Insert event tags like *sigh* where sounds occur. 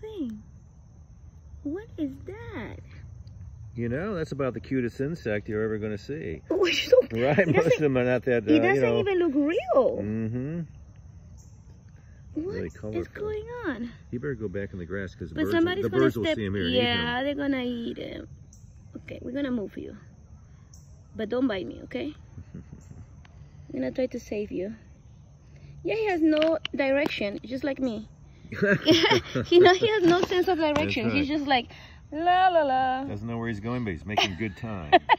thing? What is that? You know, that's about the cutest insect you're ever going to see. *laughs* Oh, *laughs* so, Right? Most of them are not that, uh, it doesn't know. even look real. Mm-hmm. What really is going on? You better go back in the grass because the birds, will, the birds will see him here yeah, they're gonna eat him. Okay, we're gonna move you, but don't bite me, okay? *laughs* I'm gonna try to save you. Yeah, he has no direction, just like me. *laughs* he know he has no sense of direction. right. He's just like la la la. Doesn't know where he's going, but he's making good time. *laughs*